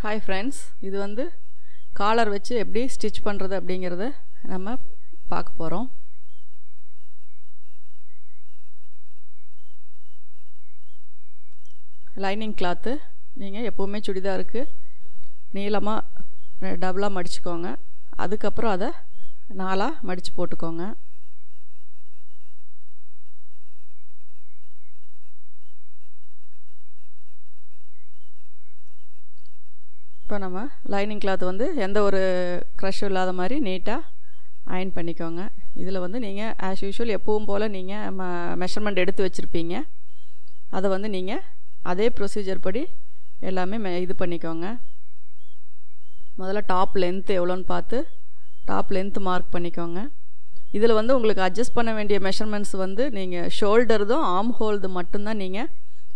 Hi friends இது வந்து collar வச்சு எப்படி ஸ்டிச் பண்ணுறது அப்படிங்கிறத நம்ம பார்க்க போகிறோம் லைனிங் கிளாத்து நீங்கள் எப்போவுமே சுடிதாருக்கு நீளமாக டபுளாக மடிச்சுக்கோங்க. அதுக்கப்புறம் அதை நாலாக மடித்து போட்டுக்கோங்க. இப்போ நம்ம லைனிங் கிளாத் வந்து எந்த ஒரு க்ரஷும் இல்லாத மாதிரி நீட்டாக அயன் பண்ணிக்கோங்க. இதில் வந்து நீங்கள் ஆஸ் யூஷுவல் எப்பவும் போல் நீங்கள் ம மெஷர்மெண்ட் எடுத்து வச்சுருப்பீங்க. அதை வந்து நீங்கள் அதே ப்ரொசீஜர் படி எல்லாமே மெ இது பண்ணிக்கோங்க. முதல்ல டாப் லென்த்து எவ்வளோன்னு பார்த்து டாப் லென்த்து மார்க் பண்ணிக்கோங்க. இதில் வந்து உங்களுக்கு அட்ஜஸ்ட் பண்ண வேண்டிய மெஷர்மெண்ட்ஸ் வந்து நீங்கள் ஷோல்டர்தும் ஆம் ஹோல்து மட்டும்தான் நீங்கள்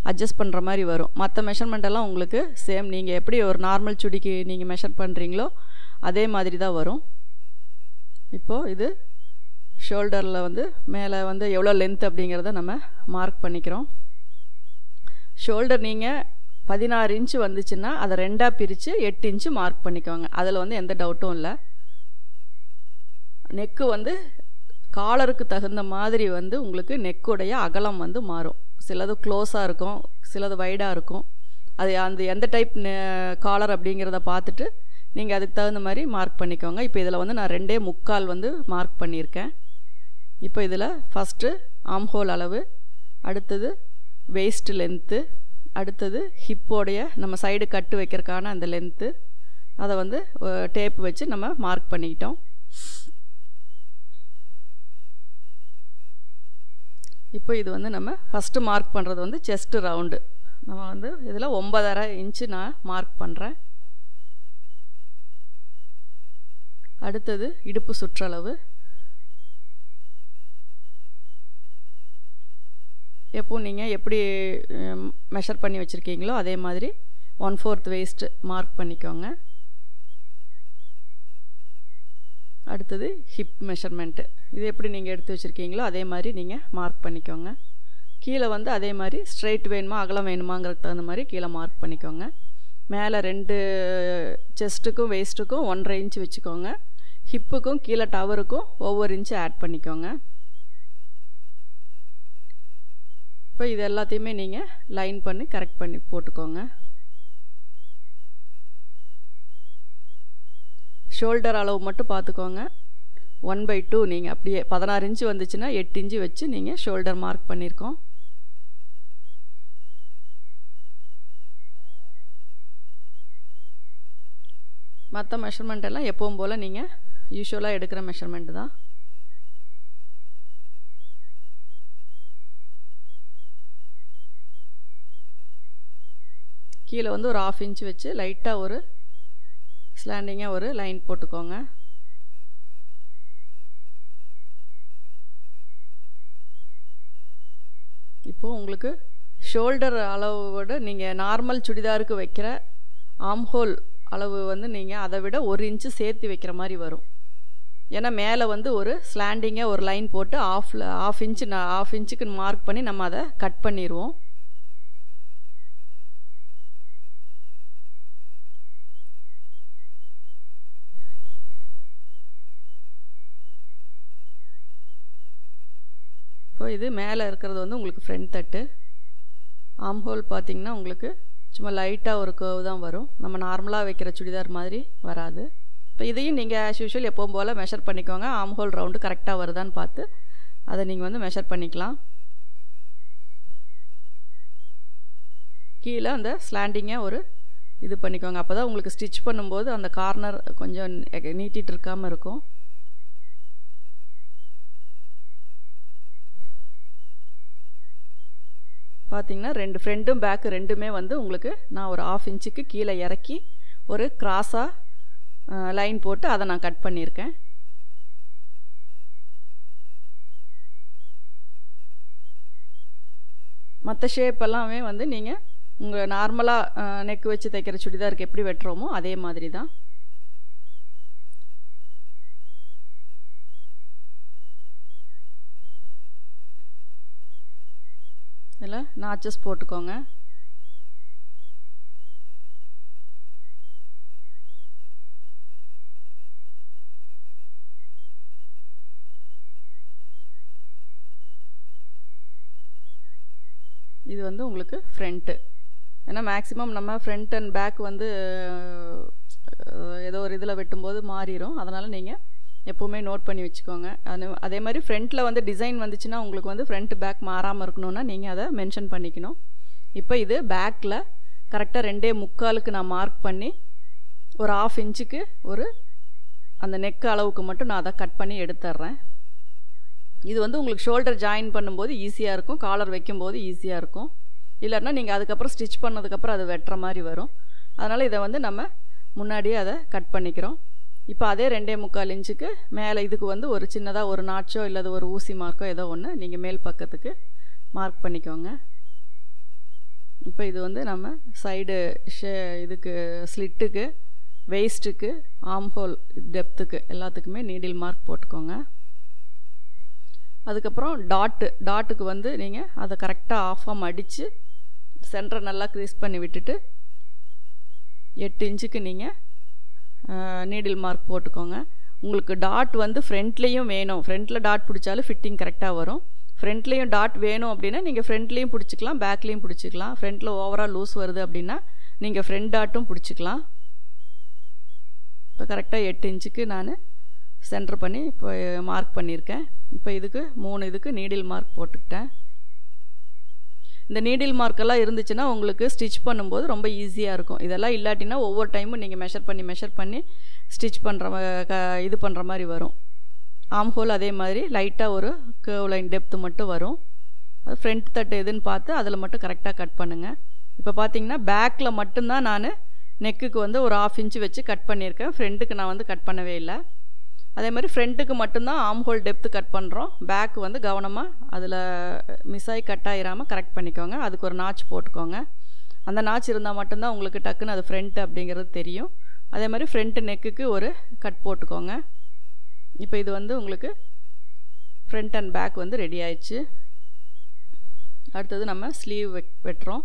அட்ஜஸ்ட் பண்ணுற மாதிரி வரும். மற்ற மெஷர்மெண்ட் எல்லாம் உங்களுக்கு சேம் நீங்கள் எப்படி ஒரு நார்மல் சுடிக்கு நீங்கள் மெஷர் பண்ணுறீங்களோ அதே மாதிரி தான் வரும். இப்போது இது ஷோல்டரில் வந்து மேலே வந்து எவ்வளோ லென்த் அப்படிங்கிறத நம்ம மார்க் பண்ணிக்கிறோம். ஷோல்டர் நீங்கள் பதினாறு இன்ச்சு வந்துச்சுன்னா அதை ரெண்டாக பிரித்து எட்டு இன்ச்சு மார்க் பண்ணிக்கோங்க. அதில் வந்து எந்த டவுட்டும் இல்லை. நெக்கு வந்து காலருக்கு தகுந்த மாதிரி வந்து உங்களுக்கு நெக்குடைய அகலம் வந்து மாறும். சிலது க்ளோஸாக இருக்கும் சிலது வைடாக இருக்கும். அது அந்த எந்த டைப் காலர் அப்படிங்கிறத பார்த்துட்டு நீங்கள் அதுக்கு தகுந்த மாதிரி மார்க் பண்ணிக்கோங்க. இப்போ இதில் வந்து நான் ரெண்டே முக்கால் வந்து மார்க் பண்ணியிருக்கேன். இப்போ இதில் ஃபஸ்ட்டு ஆம்ஹோல் அளவு அடுத்தது வெயிஸ்ட் லென்த்து அடுத்தது ஹிப்போடைய நம்ம சைடு கட்டு வைக்கிறதுக்கான அந்த லென்த்து அதை வந்து டேப் வச்சு நம்ம மார்க் பண்ணிக்கிட்டோம். இப்போ இது வந்து நம்ம ஃபஸ்ட்டு மார்க் பண்ணுறது வந்து செஸ்ட்டு ரவுண்டு நம்ம வந்து இதில் ஒம்பதரை இன்ச்சு நான் மார்க் பண்ணுறேன் அடுத்தது இடுப்பு சுற்றளவு. எப்போ நீங்கள் எப்படி மெஷர் பண்ணி வச்சுருக்கீங்களோ அதே மாதிரி ஒன் ஃபோர்த் வேஸ்ட்டு மார்க் பண்ணிக்கோங்க. அடுத்தது ஹிப் மெஷர்மெண்ட்டு இது எப்படி நீங்கள் எடுத்து வச்சுருக்கீங்களோ அதே மாதிரி நீங்கள் மார்க் பண்ணிக்கோங்க. கீழே வந்து அதே மாதிரி ஸ்ட்ரைட் வேணுமா அகலம் வேணுமாங்கிறதுக்கு தகுந்த மாதிரி கீழே மார்க் பண்ணிக்கோங்க. மேலே ரெண்டு செஸ்ட்டுக்கும் வேஸ்ட்டுக்கும் ஒன்றரை இன்ச்சு வச்சுக்கோங்க. ஹிப்புக்கும் கீழே டவருக்கும் ஒவ்வொரு இன்ச்சு ஆட் பண்ணிக்கோங்க. இப்போ இது எல்லாத்தையுமே நீங்கள் லைன் பண்ணி கரெக்ட் பண்ணி போட்டுக்கோங்க. ஷோல்டர் அளவு மட்டும் பார்த்துக்கோங்க. ஒன் பை டூ நீங்கள் அப்படியே பதினாறு இன்ச்சு வந்துச்சுன்னா எட்டு இன்ச்சு வச்சு நீங்கள் ஷோல்டர் மார்க் பண்ணியிருக்கோம் மற்ற மெஷர்மெண்ட் எல்லாம் எப்பவும் போல் நீங்கள் யூஸ்வலாக எடுக்கிற மெஷர்மெண்ட் தான். கீழே வந்து ஒரு ஆஃப் இன்ச் வச்சு லைட்டாக ஒரு ஸ்லாண்டிங்காக ஒரு லைன் போட்டுக்கோங்க. இப்போது உங்களுக்கு ஷோல்டர் அளவு விட நீங்கள் நார்மல் சுடிதாருக்கு வைக்கிற ஆம்ஹோல் அளவு வந்து நீங்கள் அதை விட ஒரு இன்ச்சு சேர்த்து வைக்கிற மாதிரி வரும். ஏன்னா மேலே வந்து ஒரு ஸ்லாண்டிங்காக ஒரு லைன் போட்டு ஆஃப் ஆஃப் இன்ச்சு நான் ஆஃப் இன்ச்சுக்கு மார்க் பண்ணி நம்ம அதை கட் பண்ணிடுவோம் இப்போ இது மேலே இருக்கிறது வந்து உங்களுக்கு ஃப்ரண்ட் தட்டு. ஆம் ஹோல் பார்த்திங்கன்னா உங்களுக்கு சும்மா லைட்டாக ஒரு கர்வ் தான் வரும். நம்ம நார்மலாக வைக்கிற சுடிதார் மாதிரி வராது. இப்போ இதையும் நீங்கள் ஆஸ் யூஷுவல் எப்போவும் போல் மெஷர் பண்ணிக்கோங்க. ஆம் ஹோல் ரவுண்டு கரெக்டாக வருதான்னு பார்த்து அதை நீங்கள் வந்து மெஷர் பண்ணிக்கலாம். கீழே அந்த ஸ்லாண்டிங்கை ஒரு இது பண்ணிக்கோங்க. அப்போ தான் உங்களுக்கு ஸ்டிச் பண்ணும்போது அந்த கார்னர் கொஞ்சம் நீட்டிகிட்டு இருக்காமல் இருக்கும். பார்த்தீங்கன்னா ரெண்டு ஃப்ரெண்டும் பேக்கு ரெண்டுமே வந்து உங்களுக்கு நான் ஒரு ஆஃப் இன்ச்சுக்கு கீழே இறக்கி ஒரு க்ராஸாக லைன் போட்டு அதை நான் கட் பண்ணியிருக்கேன். மற்ற ஷேப் எல்லாமே வந்து நீங்கள் உங்கள் நார்மலாக நெக் வச்சு தைக்கிற சுடிதாருக்கு எப்படி வெட்டுறோமோ அதே மாதிரி தான். இதில் நாச்சஸ் போட்டுக்கோங்க. இது வந்து உங்களுக்கு ஃப்ரண்ட்டு ஏன்னா மேக்ஸிமம் நம்ம ஃப்ரண்ட் அண்ட் பேக் வந்து ஏதோ ஒரு இதில் வெட்டும்போது மாறிடும் அதனால் நீங்கள் எப்போவுமே நோட் பண்ணி வச்சுக்கோங்க. அது அதே மாதிரி ஃப்ரண்ட்டில் வந்து டிசைன் வந்துச்சுன்னா உங்களுக்கு வந்து ஃப்ரண்ட் பேக் மாறாமல் இருக்கணும்னா நீங்கள் அதை மென்ஷன் பண்ணிக்கணும். இப்போ இது பேக்கில் கரெக்டாக ரெண்டே முக்காலுக்கு நான் மார்க் பண்ணி ஒரு ஆஃப் இன்ச்சுக்கு ஒரு அந்த நெக் அளவுக்கு மட்டும் நான் அதை கட் பண்ணி எடுத்துட்றேன் இது வந்து உங்களுக்கு ஷோல்டர் ஜாயின் பண்ணும்போது ஈஸியாக இருக்கும். காலர் வைக்கும்போது ஈஸியாக இருக்கும். இல்லைன்னா நீங்கள் அதுக்கப்புறம் ஸ்டிச் பண்ணதுக்கப்புறம் அது வெட்டுற மாதிரி வரும். அதனால் இதை வந்து நம்ம முன்னாடியே அதை கட் பண்ணிக்கிறோம். இப்போ அதே ரெண்டே முக்கால் இன்ச்சுக்கு மேலே இதுக்கு வந்து ஒரு சின்னதாக ஒரு நாச்சோ இல்லாத ஒரு ஊசி மார்க்கோ ஏதோ ஒன்று நீங்கள் மேல் பக்கத்துக்கு மார்க் பண்ணிக்கோங்க. இப்போ இது வந்து நம்ம சைடு ஷே இதுக்கு ஸ்லிட்டுக்கு வெயிஸ்ட்டுக்கு ஆம்ஹோல் டெப்த்துக்கு எல்லாத்துக்குமே நீடில் மார்க் போட்டுக்கோங்க. அதுக்கப்புறம் டாட்டு டாட்டுக்கு வந்து நீங்கள் அதை கரெக்டாக ஆஃப்பாக அடித்து சென்டரை நல்லா க்ரீஸ் பண்ணி விட்டுட்டு எட்டு இன்ச்சுக்கு நீங்கள் நீடில் மார்க் போட்டுக்கோங்க. உங்களுக்கு டாட் வந்து ஃப்ரண்ட்லேயும் வேணும். ஃப்ரண்ட்டில் டாட் பிடிச்சாலும் ஃபிட்டிங் கரெக்டாக வரும். ஃப்ரண்ட்லேயும் டாட் வேணும் அப்படின்னா நீங்கள் ஃப்ரண்ட்லேயும் பிடிச்சிக்கலாம் பேக்லேயும் பிடிச்சிக்கலாம். ஃப்ரண்ட்டில் ஓவரால் லூஸ் வருது அப்படின்னா நீங்கள் ஃப்ரண்ட் டாட்டும் பிடிச்சிக்கலாம். இப்போ கரெக்டாக எட்டு இன்ச்சுக்கு நான் சென்டர் பண்ணி இப்போ மார்க் பண்ணியிருக்கேன். இப்போ இதுக்கு மூணு இதுக்கு நீடில் மார்க் போட்டுக்கிட்டேன். இந்த நீடில் மார்க்கெல்லாம் இருந்துச்சுன்னா உங்களுக்கு ஸ்டிச் பண்ணும்போது ரொம்ப ஈஸியாக இருக்கும். இதெல்லாம் இல்லாட்டினா ஒவ்வொரு டைமும் நீங்கள் மெஷர் பண்ணி மெஷர் பண்ணி ஸ்டிச் பண்ணுற க இது பண்ணுற மாதிரி வரும். ஆம் ஹோல் அதே மாதிரி லைட்டாக ஒரு கேர்வ் லைன் டெப்த்து மட்டும் வரும். அது ஃப்ரண்ட் தட்டு எதுன்னு பார்த்து அதில் மட்டும் கரெக்டாக கட் பண்ணுங்கள் இப்போ பார்த்தீங்கன்னா பேக்கில் மட்டும்தான் நான் நெக்குக்கு வந்து ஒரு ஆஃப் இன்ச்சு வச்சு கட் பண்ணியிருக்கேன். ஃப்ரெண்டுக்கு நான் வந்து கட் பண்ணவே இல்லை. அதே மாதிரி ஃப்ரண்ட்டுக்கு மட்டும்தான் ஆம் ஹோல் டெப்த்து கட் பண்ணுறோம் பேக் வந்து கவனமாக அதில் மிஸ் ஆகி கட் ஆகிராமல் கரெக்ட் பண்ணிக்கோங்க. அதுக்கு ஒரு நாச் போட்டுக்கோங்க. அந்த நாச் இருந்தால் மட்டும்தான் உங்களுக்கு டக்குன்னு அது ஃப்ரண்ட் அப்படிங்கிறது தெரியும். அதே மாதிரி ஃப்ரண்ட்டு நெக்குக்கு ஒரு கட் போட்டுக்கோங்க. இப்போ இது வந்து உங்களுக்கு ஃப்ரண்ட் அண்ட் பேக் வந்து ரெடி ஆயிடுச்சு. அடுத்தது நம்ம ஸ்லீவ் வெட் வெட்டுறோம்.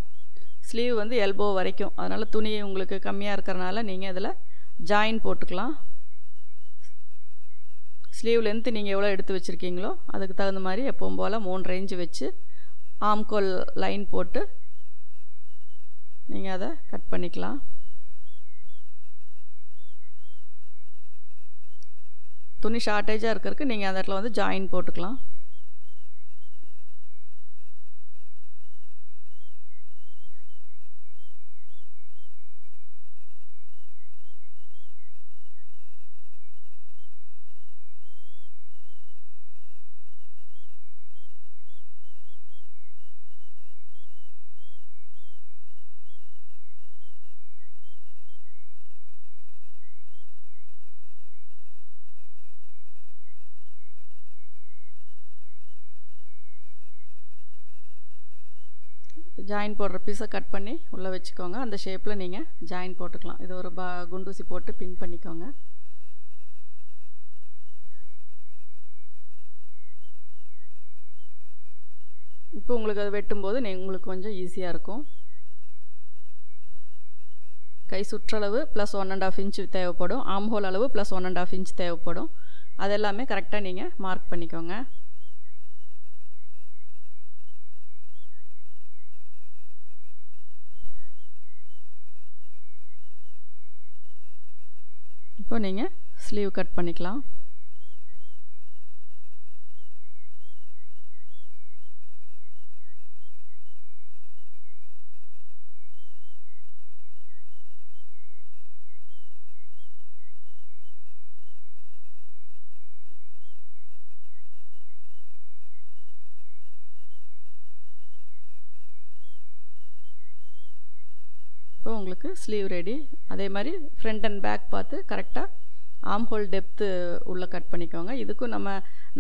ஸ்லீவ் வந்து எல்போ வரைக்கும். அதனால் துணி உங்களுக்கு கம்மியாக இருக்கிறனால நீங்கள் இதில் ஜாயின் போட்டுக்கலாம். ஸ்லீவ் லென்த்து நீங்கள் எவ்வளோ எடுத்து வச்சுருக்கீங்களோ அதுக்கு தகுந்த மாதிரி எப்பவும் போல் மூணு ரேஞ்சு வச்சு ஆம்கோல் லைன் போட்டு நீங்கள் அதை கட் பண்ணிக்கலாம். துணி ஷார்ட்டேஜாக இருக்கிறதுக்கு நீங்கள் அந்த இடத்துல வந்து ஜாயின் போட்டுக்கலாம். ஜாயின் போடுற பீஸை கட் பண்ணி உள்ளே வச்சுக்கோங்க. அந்த ஷேப்பில் நீங்கள் ஜாயின் போட்டுக்கலாம். இது ஒரு பா குண்டூசி போட்டு பின் பண்ணிக்கோங்க. இப்போ உங்களுக்கு அது வெட்டும்போது நீ உங்களுக்கு கொஞ்சம் ஈஸியாக இருக்கும். கை சுற்றளவு plus one and half inch தேவைப்படும். ஆம்ஹோல் அளவு plus one and half inch தேவைப்படும். அதெல்லாமே கரெக்டாக நீங்கள் மார்க் பண்ணிக்கோங்க. இப்போ நீங்கள் ஸ்லீவ் கட் பண்ணிக்கலாம் இப்போ உங்களுக்கு ஸ்லீவ் ரெடி அதே மாதிரி ஃப்ரண்ட் அண்ட் பேக் பார்த்து கரெக்டாக ஆம் ஹோல் டெப்த்து உள்ளே கட் பண்ணிக்கோங்க. இதுக்கும் நம்ம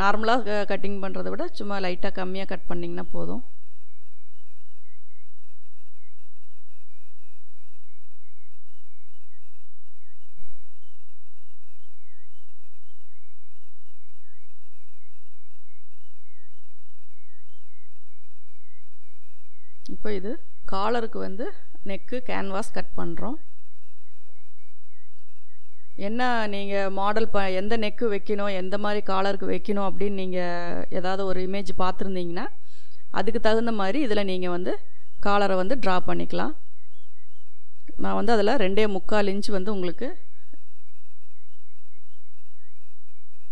நார்மலாக கட்டிங் பண்ணுறத விட சும்மா லைட்டாக கம்மியாக கட் பண்ணிங்கன்னா போதும். இப்போ இது காலருக்கு வந்து நெக்கு கேன்வாஸ் கட் பண்ணுறோம் என்ன நீங்கள் மாடல் ப எந்த நெக்கு வைக்கணும் எந்த மாதிரி காலருக்கு வைக்கணும் அப்படின்னு நீங்கள் ஏதாவது ஒரு இமேஜ் பார்த்துருந்தீங்கன்னா அதுக்கு தகுந்த மாதிரி இதில் நீங்கள் வந்து காலரை வந்து ட்ரா பண்ணிக்கலாம். நான் வந்து அதில் ரெண்டே முக்கால் இன்ச் வந்து உங்களுக்கு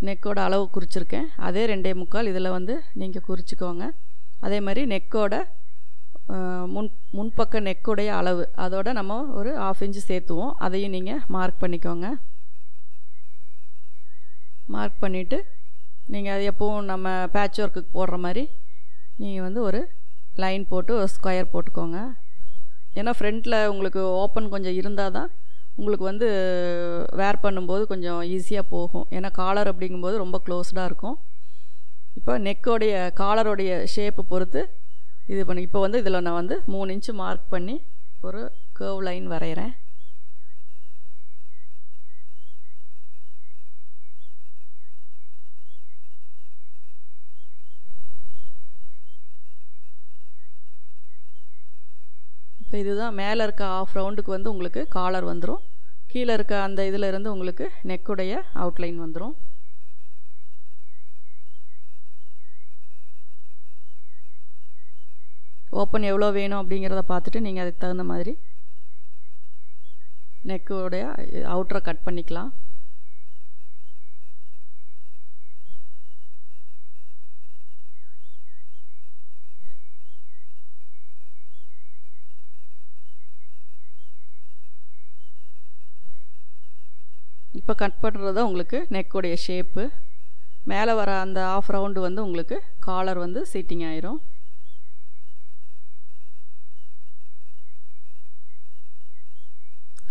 நெக்கோட அளவு குறிச்சிருக்கேன். அதே ரெண்டே முக்கால் இதில் வந்து நீங்கள் குறிச்சிக்கோங்க. அதே மாதிரி நெக்கோட முன் முன்பக்க நெக்குடைய அளவு. அதோட நம்ம ஒரு ஆஃப் இன்ச்சு சேர்த்துவோம். அதையும் நீங்கள் மார்க் பண்ணிக்கோங்க. மார்க் பண்ணிவிட்டு நீங்கள் அது எப்போவும் நம்ம பேட்ச் ஒர்க்குக்கு போடுற மாதிரி நீங்கள் வந்து ஒரு லைன் போட்டு ஒரு ஸ்கொயர் போட்டுக்கோங்க. ஏன்னா ஃப்ரண்ட்டில் உங்களுக்கு ஓப்பன் கொஞ்சம் இருந்தால் தான் உங்களுக்கு வந்து வேர் பண்ணும்போது கொஞ்சம் ஈஸியாக போகும். ஏன்னா காலர் அப்படிங்கும்போது ரொம்ப க்ளோஸ்டாக இருக்கும். இப்போ நெக்கோடைய காலருடைய ஷேப்பை பொறுத்து இது பண்ணி. இப்போ வந்து இதில் நான் வந்து மூணு இன்ச்சு மார்க் பண்ணி ஒரு கேர்வ் லைன் வரைகிறேன். இப்போ இதுதான் மேலே இருக்க ஆஃப் ரவுண்டுக்கு வந்து உங்களுக்கு காலர் வந்துடும் கீழே இருக்க அந்த இதில் இருந்து உங்களுக்கு நெக்குடைய அவுட்லைன் வந்துடும் ஓப்பன் எவ்வளோ வேணும் அப்படிங்கிறத பார்த்துட்டு நீங்கள் அதுக்கு தகுந்த மாதிரி நெக்கோடைய அவுட்டரை கட் பண்ணிக்கலாம். இப்போ கட் பண்ணுறது உங்களுக்கு நெக்கோடைய ஷேப்பு மேலே வர அந்த ஆஃப் ரவுண்டு வந்து உங்களுக்கு காலர் வந்து சீட்டிங் ஆயிரும்.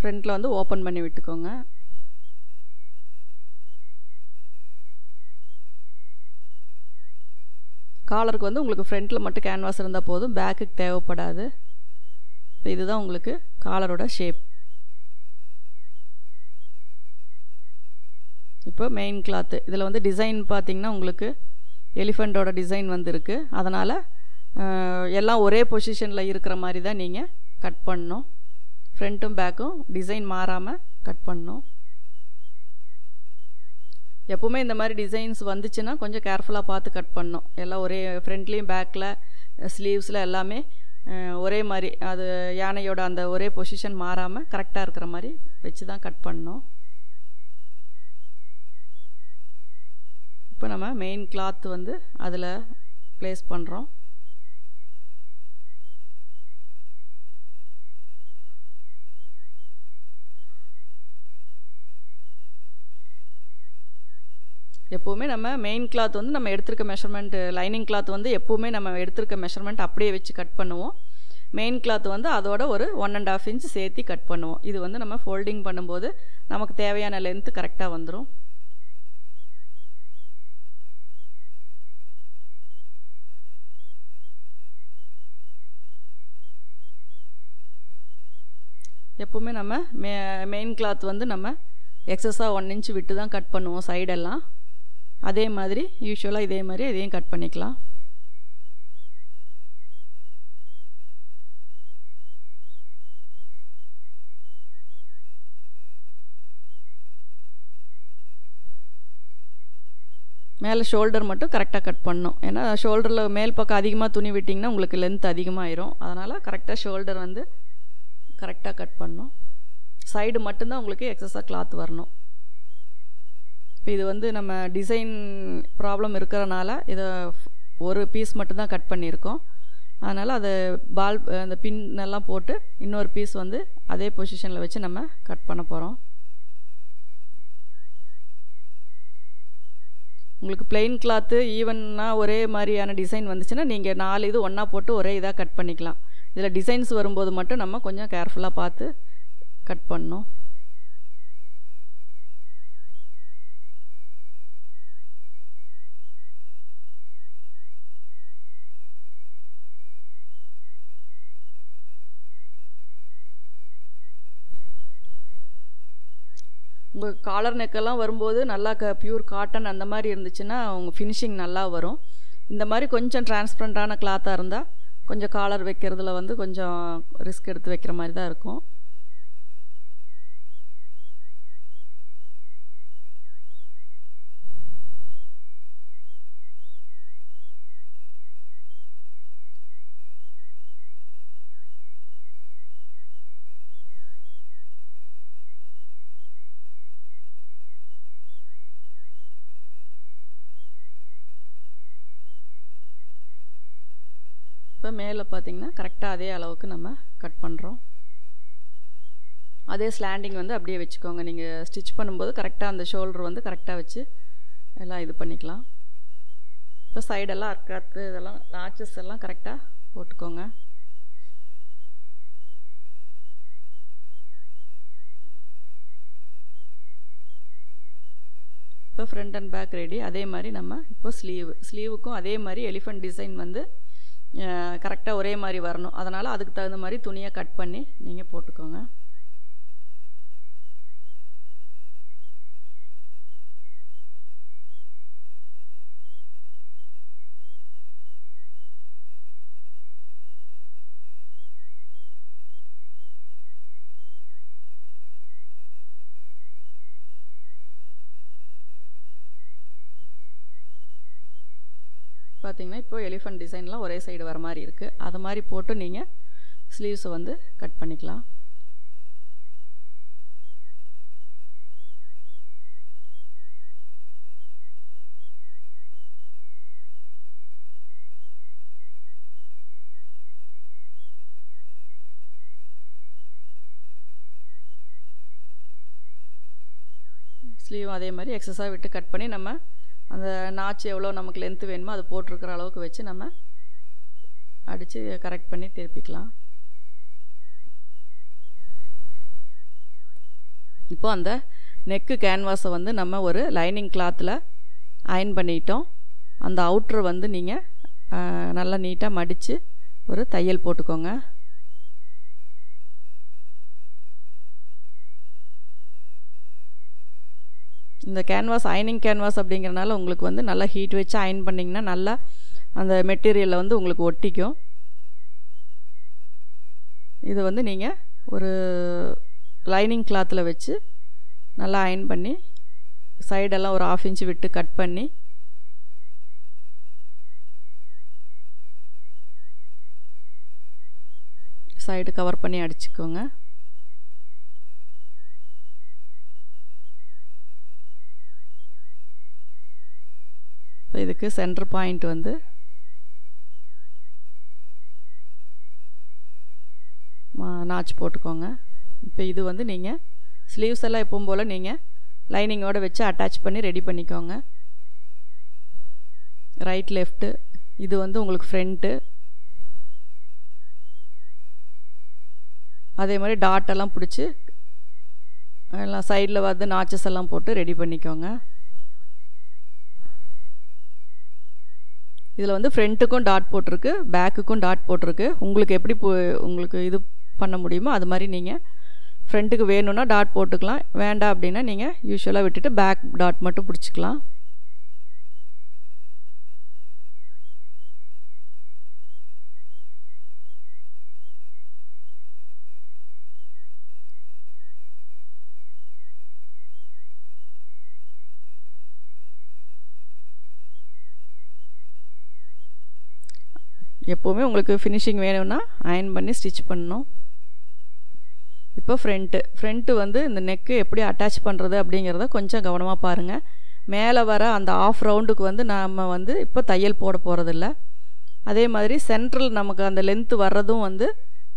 ஃப்ரண்ட்டில் வந்து ஓப்பன் பண்ணி விட்டுக்கோங்க. காலருக்கு வந்து உங்களுக்கு ஃப்ரண்ட்டில் மட்டும் கேன்வாஸ் இருந்தால் போதும். பேக்குக்கு தேவைப்படாது. இப்போ இதுதான் உங்களுக்கு காலரோட ஷேப் இப்போ மெயின் கிளாத்து இதில் வந்து டிசைன் பார்த்திங்கன்னா உங்களுக்கு எலிஃபெண்ட்டோட டிசைன் வந்துருக்கு. அதனால் எல்லாம் ஒரே பொசிஷனில் இருக்கிற மாதிரி தான் நீங்கள் கட் பண்ணணும். ஃப்ரண்ட்டும் பேக்கும் டிசைன் மாறாமல் கட் பண்ணணும். எப்போவுமே இந்த மாதிரி டிசைன்ஸ் வந்துச்சுன்னா கொஞ்சம் கேர்ஃபுல்லாக பார்த்து கட் பண்ணணும். எல்லாம் ஒரே ஃப்ரண்ட்லேயும் பேக்கில் ஸ்லீவ்ஸில் எல்லாமே ஒரே மாதிரி அது யானையோட அந்த ஒரே பொசிஷன் மாறாமல் கரெக்டாக இருக்கிற மாதிரி வச்சு தான் கட் பண்ணணும். இப்போ நம்ம மெயின் கிளாத் வந்து அதில் ப்ளேஸ் பண்ணுறோம் எப்போவுமே நம்ம மெயின் கிளாத் வந்து நம்ம எடுத்திருக்க மெஷர்மெண்ட் லைனிங் கிளாத் வந்து எப்போவுமே நம்ம எடுத்திருக்க மெஷர்மெண்ட் அப்படியே வச்சு கட் பண்ணுவோம். மெயின் கிளாத் வந்து அதோட ஒரு ஒன் அண்ட் ஆஃப் இன்ச் சேர்த்து கட் பண்ணுவோம். இது வந்து நம்ம ஃபோல்டிங் பண்ணும்போது நமக்கு தேவையான லென்த்து கரெக்டாக வந்துடும் எப்போவுமே நம்ம மெ மெயின் கிளாத் வந்து நம்ம எக்ஸஸாக ஒன் இன்ச் விட்டு தான் கட் பண்ணுவோம் சைடெல்லாம் அதே மாதிரி யூஸ்வலாக இதே மாதிரி இதையும் கட் பண்ணிக்கலாம். மேலே ஷோல்டர் மட்டும் கரெக்டாக கட் பண்ணணும். ஏன்னா ஷோல்டரில் மேல் பக்கம் அதிகமாக துணி விட்டிங்கன்னா உங்களுக்கு லென்த் அதிகமாகிரும் அதனால் கரெக்டாக ஷோல்டர் வந்து கரெக்டாக கட் பண்ணணும். சைடு மட்டும்தான் உங்களுக்கு எக்ஸஸாக கிளாத் வரணும். இப்போ இது வந்து நம்ம டிசைன் ப்ராப்ளம் இருக்கிறனால இதை ஒரு பீஸ் மட்டும்தான் கட் பண்ணியிருக்கோம். அதனால் அதை பால் அந்த பின் எல்லாம் போட்டு இன்னொரு பீஸ் வந்து அதே பொசிஷனில் வச்சு நம்ம கட் பண்ண போகிறோம் உங்களுக்கு பிளெயின் கிளாத்து ஈவனாக ஒரே மாதிரியான டிசைன் வந்துச்சுன்னா நீங்கள் நாலு இது ஒன்றா போட்டு ஒரே இதாக கட் பண்ணிக்கலாம். இதில் டிசைன்ஸ் வரும்போது மட்டும் நம்ம கொஞ்சம் கேர்ஃபுல்லாக பார்த்து கட் பண்ணணும். உங்கள் காலர் நெக்கெல்லாம் வரும்போது நல்லா க பியூர் காட்டன் அந்த மாதிரி இருந்துச்சுன்னா உங்கள் ஃபினிஷிங் நல்லா வரும். இந்த மாதிரி கொஞ்சம் டிரான்ஸ்பரண்ட்டான கிளாத்தாக இருந்தால் கொஞ்சம் காலர் வைக்கிறதுல வந்து கொஞ்சம் ரிஸ்க் எடுத்து வைக்கிற மாதிரி தான் இருக்கும். மேலே பார்த்தீங்கன்னா கரெக்டாக அதே அளவுக்கு நம்ம கட் பண்ணுறோம் அதே ஸ்லாண்டிங் வந்து அப்படியே வச்சுக்கோங்க. நீங்கள் ஸ்டிச் பண்ணும்போது கரெக்டாக அந்த ஷோல்டர் வந்து கரெக்டாக வச்சு எல்லாம் இது பண்ணிக்கலாம். இப்போ சைடெல்லாம் அர்க்காத்து இதெல்லாம் லாச்சஸ் எல்லாம் கரெக்டாக போட்டுக்கோங்க. இப்போ ஃப்ரண்ட் அண்ட் பேக் ரெடி அதே மாதிரி நம்ம இப்போ ஸ்லீவ் ஸ்லீவுக்கும் அதே மாதிரி எலிஃபண்ட் டிசைன் வந்து கரெக்டாக ஒரே மாதிரி வரணும். அதனால் அதுக்கு தகுந்த மாதிரி துணியை கட் பண்ணி நீங்கள் போட்டுக்கோங்க. பார்த்தீங்கன்னா இப்போ எலிஃபண்ட் டிசைன்லாம் ஒரே சைடு வர மாதிரி இருக்குது அது மாதிரி போட்டு நீங்கள் ஸ்லீவ்ஸை வந்து கட் பண்ணிக்கலாம். ஸ்லீவ் அதே மாதிரி எக்ஸஸாக விட்டு கட் பண்ணி நம்ம அந்த நாச்சு எவ்வளோ நமக்கு லென்த்து வேணுமோ அது போட்டிருக்கிற அளவுக்கு வச்சு நம்ம அடித்து கரெக்ட் பண்ணி திருப்பிக்கலாம். இப்போ அந்த நெக்கு கேன்வாஸை வந்து நம்ம ஒரு லைனிங் கிளாத்தில் அயன் பண்ணிட்டோம். அந்த அவுட்ரு வந்து நீங்கள் நல்லா நீட்டாக மடித்து ஒரு தையல் போட்டுக்கோங்க. இந்த கேன்வாஸ் அயனிங் கேன்வாஸ் அப்படிங்கிறனால உங்களுக்கு வந்து நல்லா ஹீட் வச்சு அயன் பண்ணிங்கன்னா நல்லா அந்த மெட்டீரியலில் வந்து உங்களுக்கு ஒட்டிக்கும். இது வந்து நீங்கள் ஒரு லைனிங் கிளாத்தில் வச்சு நல்லா அயன் பண்ணி சைடெல்லாம் ஒரு ஆஃப் இன்ச்சு விட்டு கட் பண்ணி சைடு கவர் பண்ணி அடிச்சுக்கோங்க. இப்போ இதுக்கு சென்டர் பாயிண்ட் வந்து நாச் போட்டுக்கோங்க. இப்போ இது வந்து நீங்கள் ஸ்லீவ்ஸ் எல்லாம் எப்பவும் போல் நீங்கள் லைனிங்கோடு வச்சு அட்டாச் பண்ணி ரெடி பண்ணிக்கோங்க. ரைட் லெஃப்ட்டு இது வந்து உங்களுக்கு ஃப்ரண்ட்டு அதே மாதிரி டாட்டெல்லாம் பிடிச்சி எல்லாம் சைடில் வந்து நாச்சஸ் எல்லாம் போட்டு ரெடி பண்ணிக்கோங்க. இதில் வந்து ஃப்ரண்ட்டுக்கும் டாட் போட்டிருக்கு பேக்குக்கும் டாட் போட்டிருக்கு. உங்களுக்கு எப்படி உங்களுக்கு இது பண்ண முடியுமோ அது மாதிரி நீங்கள் ஃப்ரண்ட்டுக்கு வேணும்னா டாட் போட்டுக்கலாம். வேண்டாம் அப்படின்னா நீங்கள் யூஸ்வலாக விட்டுட்டு பேக் டாட் மட்டும் பிடிச்சிக்கலாம். எப்போவுமே உங்களுக்கு ஃபினிஷிங் வேணும்னா அயன் பண்ணி ஸ்டிச் பண்ணணும். இப்போ ஃப்ரண்ட்டு ஃப்ரண்ட்டு வந்து இந்த நெக்கு எப்படி அட்டாச் பண்ணுறது அப்படிங்கிறத கொஞ்சம் கவனமாக பாருங்கள் மேலே வர அந்த ஆஃப் ரவுண்டுக்கு வந்து நாம் வந்து இப்போ தையல் போட போகிறதில்ல அதே மாதிரி சென்ட்ரல் நமக்கு அந்த லென்த்து வர்றதும் வந்து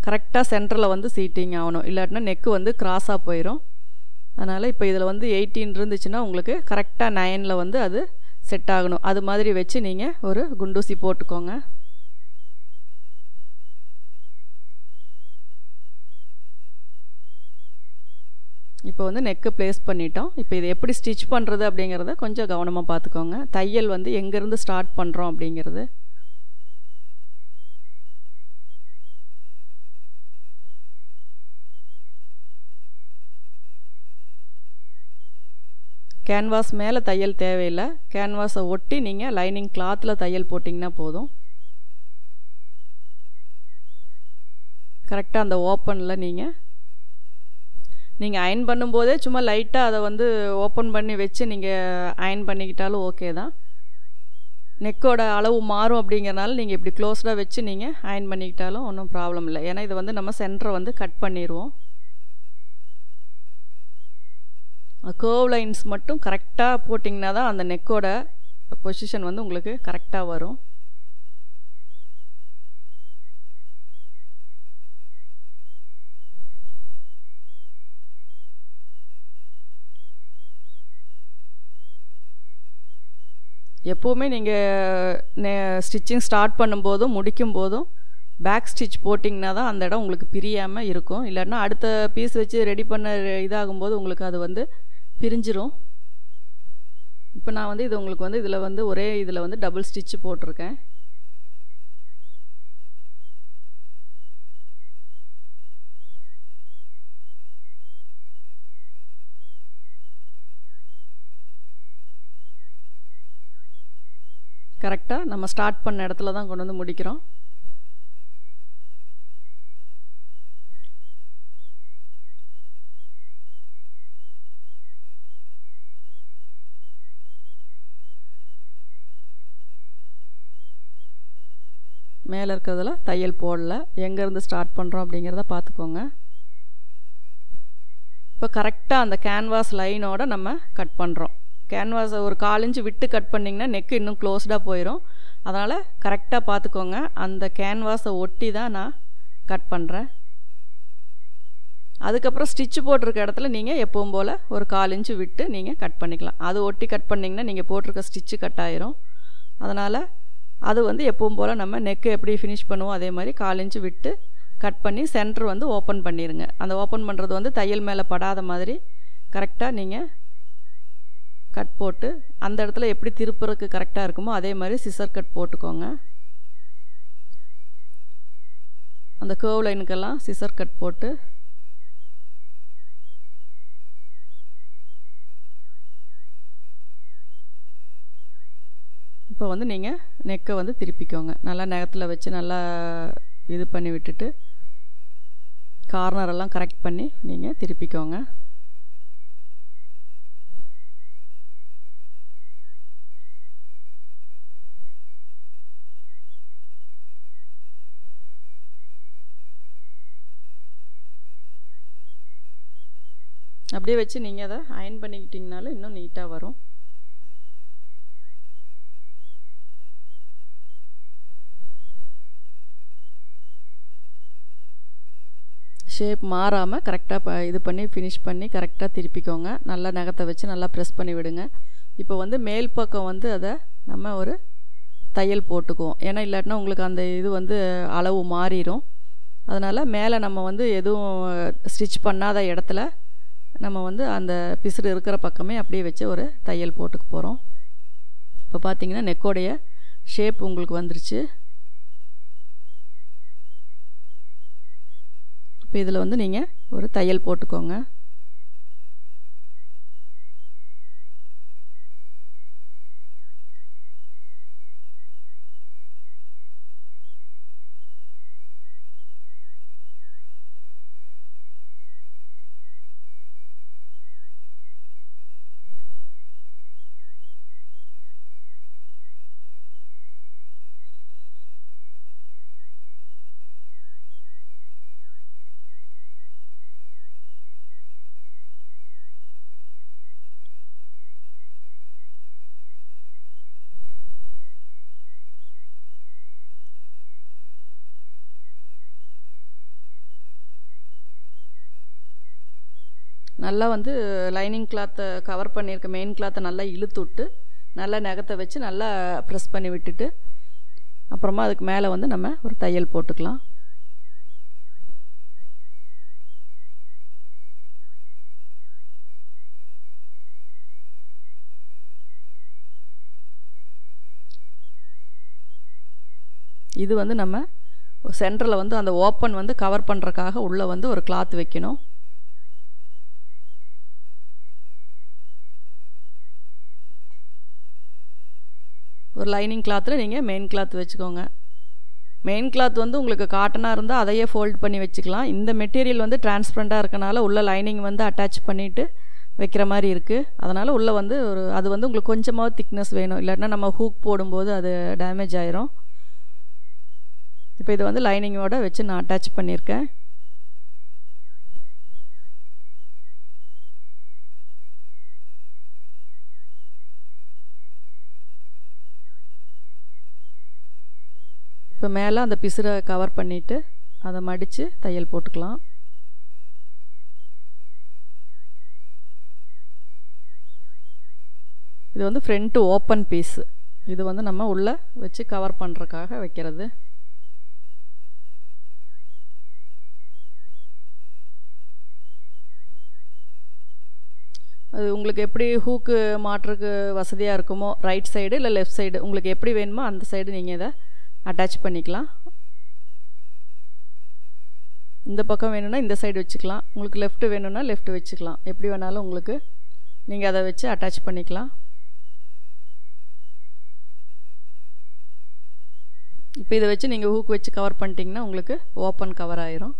கரெக்டாக சென்டரில் வந்து சீட்டிங் ஆகணும். இல்லாட்டினா நெக்கு வந்து க்ராஸாக போயிடும் அதனால் இப்போ இதில் வந்து எயிட்டீன் இருந்துச்சுன்னா உங்களுக்கு கரெக்டாக நைனில் வந்து அது செட் ஆகணும். அது மாதிரி வச்சு நீங்கள் ஒரு குண்டூசி போட்டுக்கோங்க. இப்போ வந்து நெக்கு ப்ளேஸ் பண்ணிட்டோம். இப்போ இது எப்படி ஸ்டிச் பண்ணுறது அப்படிங்கிறத கொஞ்சம் கவனமாக பார்த்துக்கோங்க. தையல் வந்து எங்கேருந்து ஸ்டார்ட் பண்ணுறோம் அப்படிங்கிறது. கேன்வாஸ் மேலே தையல் தேவையில்லை. கேன்வாஸை ஒட்டி நீங்கள் லைனிங் கிளாத்தில் தையல் போட்டிங்கன்னா போதும். கரெக்டாக அந்த ஓப்பனில் நீங்கள் நீங்கள் அயன் பண்ணும்போதே சும்மா லைட்டாக அதை வந்து ஓப்பன் பண்ணி வச்சு நீங்கள் அயன் பண்ணிக்கிட்டாலும் ஓகே தான். நெக்கோட அளவு மாறும் அப்படிங்கிறனால நீங்கள் இப்படி க்ளோஸ்டாக வச்சு நீங்கள் அயன் பண்ணிக்கிட்டாலும் ஒன்றும் ப்ராப்ளம் இல்லை. ஏன்னா இதை வந்து நம்ம சென்டரை வந்து கட் பண்ணிடுவோம் கேர்வ் லைன்ஸ் மட்டும் கரெக்டாக போட்டிங்கன்னா தான் அந்த நெக்கோட பொசிஷன் வந்து உங்களுக்கு கரெக்டாக வரும். எப்போவுமே நீங்கள் ஸ்டிச்சிங் ஸ்டார்ட் பண்ணும்போதும் முடிக்கும் போதும் பேக் ஸ்டிச் போட்டிங்கன்னா தான் அந்த இடம் உங்களுக்கு பிரியாமல் இருக்கும். இல்லைன்னா அடுத்த பீஸ் வச்சு ரெடி பண்ண இதாகும்போது உங்களுக்கு அது வந்து பிரிஞ்சிரும். இப்போ நான் வந்து இது உங்களுக்கு வந்து இதில் வந்து ஒரே இதில் வந்து டபுள் ஸ்டிச்சு போட்டிருக்கேன். கரெக்டாக நம்ம ஸ்டார்ட் பண்ண இடத்துல தான் கொண்டு வந்து முடிக்கிறோம். மேலே இருக்கிறதுல தையல் போடல. எங்கேருந்து ஸ்டார்ட் பண்ணுறோம் அப்படிங்கிறத பார்த்துக்கோங்க. இப்போ கரெக்டாக அந்த கேன்வாஸ் லைனோட நம்ம கட் பண்ணுறோம் கேன்வாஸை ஒரு கால் இன்ச்சு விட்டு கட் பண்ணிங்கன்னா நெக்கு இன்னும் க்ளோஸ்டாக போயிடும் அதனால் கரெக்டாக பார்த்துக்கோங்க அந்த கேன்வாஸை ஒட்டி தான் நான் கட் பண்ணுறேன் அதுக்கப்புறம் ஸ்டிச்சு போட்டிருக்க இடத்துல நீங்கள் எப்பவும் போல் ஒரு கால் இன்ச்சு விட்டு நீங்கள் கட் பண்ணிக்கலாம். அது ஒட்டி கட் பண்ணிங்கன்னா நீங்கள் போட்டிருக்க ஸ்டிச்சு கட் ஆயிரும். அதனால் அது வந்து எப்பவும் போல் நம்ம நெக்கு எப்படி ஃபினிஷ் பண்ணுவோம் அதே மாதிரி கால் இன்ச்சு விட்டு கட் பண்ணி சென்டர் வந்து ஓப்பன் பண்ணிடுங்க அந்த ஓப்பன் பண்ணுறது வந்து தையல் மேலே படாத மாதிரி கரெக்டாக நீங்கள் கட் போட்டு அந்த இடத்துல எப்படி திருப்புறதுக்கு கரெக்டாக இருக்குமோ அதே மாதிரி சிசர் கட் போட்டுக்கோங்க. அந்த கேர்வ் லைனுக்கெல்லாம் சிசர் கட் போட்டு இப்போ வந்து நீங்கள் நெக்கை வந்து திருப்பிக்கோங்க. நல்லா நகத்தில் வச்சு நல்லா இது பண்ணி விட்டுட்டு கார்னரெல்லாம் கரெக்ட் பண்ணி நீங்கள் திருப்பிக்கோங்க. அப்படியே வச்சு நீங்கள் அதை அயன் பண்ணிக்கிட்டிங்கனாலும் இன்னும் நீட்டாக வரும். ஷேப் மாறாமல் கரெக்டாக இது பண்ணி ஃபினிஷ் பண்ணி கரெக்டாக திருப்பிக்கோங்க. நல்லா நகத்தை வச்சு நல்லா ப்ரெஸ் பண்ணி விடுங்க. இப்போ வந்து மேல் பக்கம் வந்து அதை நம்ம ஒரு தையல் போட்டுக்குவோம். ஏன்னா இல்லாட்டினா உங்களுக்கு அந்த இது வந்து அளவு மாறிடும் அதனால் மேலே நம்ம வந்து எதுவும் ஸ்டிச் பண்ணாத இடத்துல நம்ம வந்து அந்த பிசுறு இருக்கிற பக்கமே அப்படியே வச்சு ஒரு தையல் போட்டுக்க போகிறோம் இப்போ பார்த்தீங்கன்னா நெக்கோடைய ஷேப் உங்களுக்கு வந்துருச்சு. இப்போ இதில் வந்து நீங்கள் ஒரு தையல் போட்டுக்கோங்க. நல்லா வந்து லைனிங் கிளாத்தை கவர் பண்ணியிருக்க மெயின் கிளாத்தை நல்லா இழுத்து விட்டு நல்லா நகத்தை வச்சு நல்லா ப்ரெஸ் பண்ணி விட்டுட்டு அப்புறமா அதுக்கு மேலே வந்து நம்ம ஒரு தையல் போட்டுக்கலாம். இது வந்து நம்ம சென்டரில் வந்து அந்த ஓப்பன் வந்து கவர் பண்ணுறக்காக உள்ளே வந்து ஒரு கிளாத் வைக்கணும். ஒரு லைனிங் கிளாத்தில் நீங்கள் மெயின் கிளாத் வச்சுக்கோங்க. மெயின் கிளாத் வந்து உங்களுக்கு காட்டனாக இருந்தால் அதையே ஃபோல்ட் பண்ணி வச்சுக்கலாம். இந்த மெட்டீரியல் வந்து டிரான்ஸ்பரண்ட்டாக இருக்கனால உள்ள லைனிங் வந்து அட்டாச் பண்ணிவிட்டு வைக்கிற மாதிரி இருக்குது அதனால் உள்ளே வந்து ஒரு அது வந்து உங்களுக்கு கொஞ்சமாக திக்னஸ் வேணும். இல்லாட்டினா நம்ம ஹூக் போடும்போது அது டேமேஜ் ஆயிரும். இப்போ இது வந்து லைனிங்கோடு வச்சு நான் அட்டாச் பண்ணியிருக்கேன். இப்போ மேலே அந்த பிசுரை கவர் பண்ணிவிட்டு அதை மடித்து தையல் போட்டுக்கலாம். இது வந்து ஃப்ரண்ட்டு ஓப்பன் பீஸு இது வந்து நம்ம உள்ளே வச்சு கவர் பண்ணுறக்காக வைக்கிறது. அது உங்களுக்கு எப்படி ஹூக்கு மாட்டுறதுக்கு வசதியாக இருக்குமோ ரைட் சைடு இல்லை லெஃப்ட் சைடு உங்களுக்கு எப்படி வேணுமோ அந்த சைடு நீங்கள் இதை அட்டாச் பண்ணிக்கலாம். இந்த பக்கம் வேணும்னா இந்த சைடு வச்சுக்கலாம். உங்களுக்கு லெஃப்ட் வேணும்னா லெஃப்ட் வச்சுக்கலாம். எப்படி வேணாலும் உங்களுக்கு நீங்கள் அதை வச்சு அட்டாச் பண்ணிக்கலாம். இப்போ இதை வச்சு நீங்கள் ஹூக் வச்சு கவர் பண்ணிட்டீங்கன்னா உங்களுக்கு ஓப்பன் கவர் ஆயிரும்.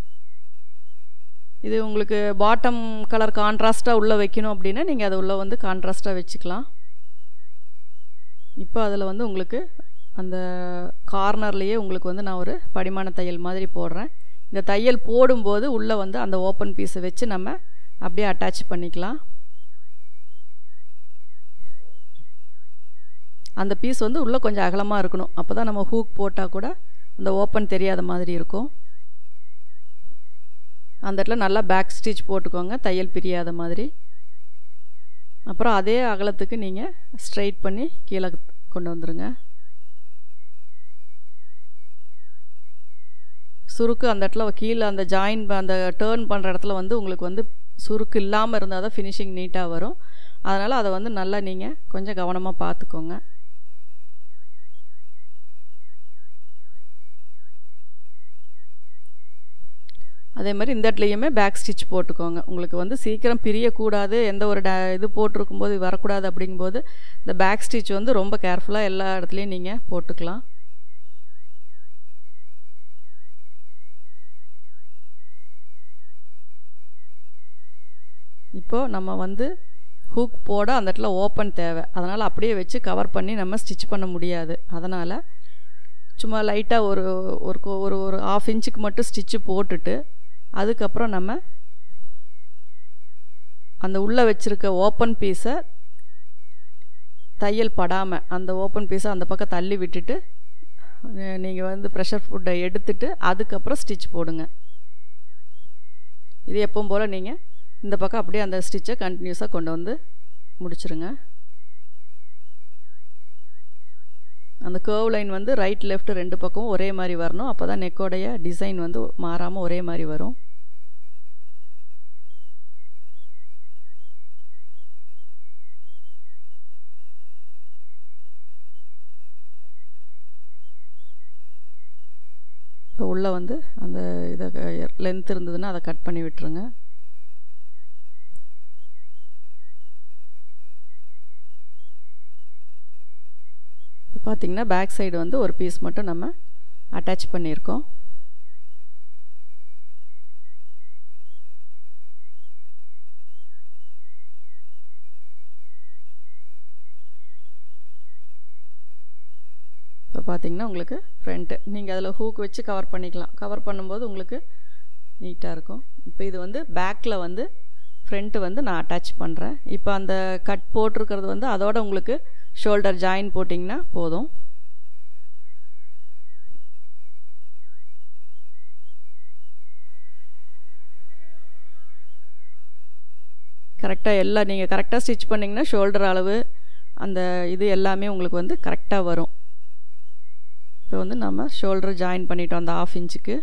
இது உங்களுக்கு பாட்டம் கலர் கான்ட்ராஸ்ட்டாக உள்ளே வைக்கணும் அப்படின்னா நீங்கள் அதை உள்ளே வந்து கான்ட்ராஸ்ட்டாக வச்சுக்கலாம். இப்போ அதில் வந்து உங்களுக்கு அந்த கார்னர்லேயே உங்களுக்கு வந்து நான் ஒரு படிமான தையல் மாதிரி போடுறேன். இந்த தையல் போடும்போது உள்ளே வந்து அந்த ஓப்பன் பீஸை வச்சு நம்ம அப்படியே அட்டாச் பண்ணிக்கலாம். அந்த பீஸ் வந்து உள்ளே கொஞ்சம் அகலமாக இருக்கணும். அப்போ தான் நம்ம ஹூக் போட்டால் கூட அந்த ஓப்பன் தெரியாத மாதிரி இருக்கும். அந்த இடத்துல நல்லா பேக் ஸ்டிச் போட்டுக்கோங்க. தையல் பிரியாத மாதிரி. அப்புறம் அதே அகலத்துக்கு நீங்கள் ஸ்ட்ரைட் பண்ணி கீழே கொண்டு வந்துடுங்க சுருக்கு அந்த இடத்துல கீழே அந்த ஜாயின் அந்த டேர்ன் பண்ணுற இடத்துல வந்து உங்களுக்கு வந்து சுருக்கு இல்லாமல் இருந்தால் தான் ஃபினிஷிங் நீட்டாக வரும். அதனால் அதை வந்து நல்லா நீங்கள் கொஞ்சம் கவனமாக பார்த்துக்கோங்க அதே மாதிரி இந்த இடத்துலையுமே பேக் ஸ்டிச் போட்டுக்கோங்க. உங்களுக்கு வந்து சீக்கிரம் பிரியக்கூடாது. எந்த ஒரு ட இது போட்டிருக்கும் போது வரக்கூடாது அப்படிங்கும்போது இந்த பேக் ஸ்டிச் வந்து ரொம்ப கேர்ஃபுல்லாக எல்லா இடத்துலையும் நீங்கள் போட்டுக்கலாம். இப்போது நம்ம வந்து ஹூக் போட அந்த இடத்துல ஓப்பன் தேவை. அதனால் அப்படியே வச்சு கவர் பண்ணி நம்ம ஸ்டிச் பண்ண முடியாது. அதனால் சும்மா லைட்டாக ஒரு ஒரு ஒரு ஒரு ஆஃப் இன்ச்சுக்கு மட்டும் ஸ்டிச்சு போட்டுட்டு அதுக்கப்புறம் நம்ம அந்த உள்ளே வச்சுருக்க ஓப்பன் பீஸை தையல் படாமல் அந்த ஓப்பன் பீஸை அந்த பக்கம் தள்ளி விட்டுட்டு நீங்கள் வந்து ப்ரெஷர் ஃபுட்டை எடுத்துட்டு அதுக்கப்புறம் ஸ்டிச் போடுங்க. இது எப்பவும் போல் நீங்கள் இந்த பக்கம் அப்படியே அந்த ஸ்டிச்சை கண்டினியூஸாக கொண்டு வந்து முடிச்சுருங்க. அந்த கேர்வ் லைன் வந்து ரைட் லெஃப்ட் ரெண்டு பக்கமும் ஒரே மாதிரி வரணும். அப்போ தான் நெக்கோடைய டிசைன் வந்து மாறாமல் ஒரே மாதிரி வரும். இப்போ உள்ளே வந்து அந்த இதை லென்த் இருந்ததுன்னா அதை கட் பண்ணி விட்டுருங்க. பார்த்திங்கன்னா பேக் சைடு வந்து ஒரு பீஸ் மட்டும் நம்ம அட்டாச் பண்ணியிருக்கோம். இப்போ பார்த்தீங்கன்னா உங்களுக்கு ஃப்ரண்ட்டு நீங்கள் அதில் ஹூக் வச்சு கவர் பண்ணிக்கலாம். கவர் பண்ணும்போது உங்களுக்கு நீட்டாக இருக்கும். இப்போ இது வந்து பேக்கில் வந்து ஃப்ரண்ட்டு வந்து நான் அட்டாச் பண்ணுறேன் இப்போ அந்த கட் போட்டிருக்கிறது வந்து அதோட உங்களுக்கு ஷோல்டர் ஜாயின் போட்டிங்கன்னா போதும். கரெக்டாக எல்லாம் நீங்கள் கரெக்டாக ஸ்டிச் பண்ணிங்கன்னா ஷோல்டர் அளவு அந்த இது எல்லாமே உங்களுக்கு வந்து கரெக்டாக வரும். இப்போ வந்து நம்ம ஷோல்டர் ஜாயின் பண்ணிட்டோம் அந்த ஆஃப் இன்ச்சுக்கு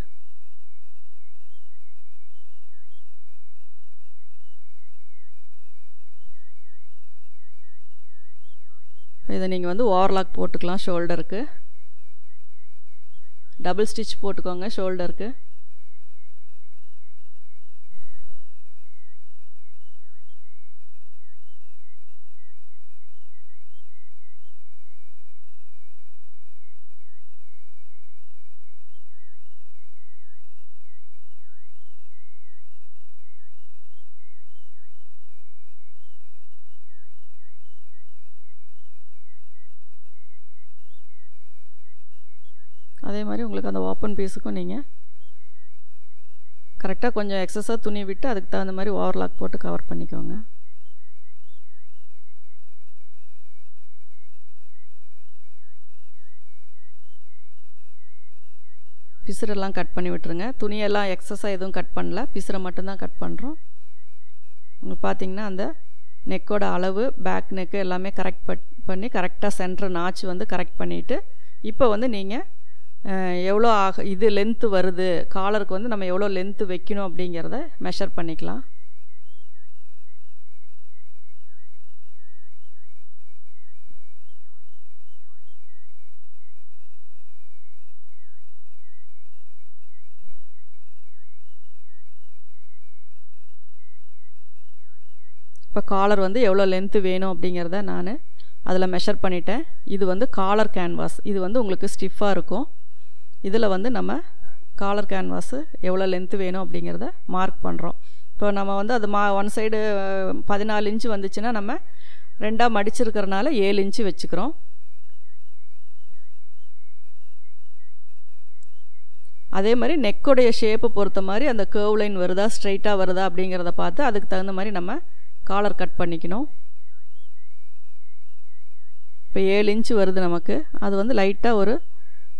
இதை நீங்கள் வந்து ஓவர்லாக் போட்டுக்கலாம் ஷோல்டருக்கு டபுள் ஸ்டிச் போட்டுக்கோங்க ஷோல்டருக்கு அதே மாதிரி உங்களுக்கு அந்த ஓப்பன் பீஸுக்கும் நீங்கள் கரெக்டாக கொஞ்சம் எக்ஸஸாக துணி விட்டு அதுக்கு தகுந்த மாதிரி ஓவர்லாக் போட்டு கவர் பண்ணிக்கோங்க. பிசுரெல்லாம் கட் பண்ணி விட்டுருங்க. துணியெல்லாம் எக்ஸஸாக எதுவும் கட் பண்ணல. பிசுரை மட்டும்தான் கட் பண்ணுறோம் உங்களுக்கு பார்த்தீங்கன்னா அந்த நெக்கோட அளவு பேக் நெக்கு எல்லாமே கரெக்ட் பண்ணி கரெக்டாக சென்டர் நாச்சு வந்து கரெக்ட் பண்ணிவிட்டு இப்போ வந்து நீங்கள் எவ்வளோ ஆக இது லென்த்து வருது காலருக்கு வந்து நம்ம எவ்வளோ லென்த்து வைக்கணும் அப்படிங்கிறத மெஷர் பண்ணிக்கலாம். இப்போ காலர் வந்து எவ்வளோ லென்த்து வேணும் அப்படிங்கிறத நான் அதில் மெஷர் பண்ணிட்டேன். இது வந்து காலர் கேன்வாஸ் இது வந்து உங்களுக்கு ஸ்டிஃபாக இருக்கும். இதில் வந்து நம்ம காலர் கேன்வாஸு எவ்வளோ லென்த்து வேணும் அப்படிங்கிறத மார்க் பண்ணுறோம் இப்போ நம்ம வந்து அது மா ஒன் சைடு பதினாலு இன்ச்சு வந்துச்சுன்னா நம்ம ரெண்டாக மடிச்சிருக்கிறனால ஏழு இன்ச்சு வச்சுக்கிறோம். அதே மாதிரி நெக்குடைய ஷேப்பை பொறுத்த மாதிரி அந்த கேர்வ் லைன் வருதா ஸ்ட்ரைட்டாக வருதா அப்படிங்கிறத பார்த்து அதுக்கு தகுந்த மாதிரி நம்ம காலர் கட் பண்ணிக்கணும். இப்போ ஏழு இன்ச்சு வருது நமக்கு. அது வந்து லைட்டாக ஒரு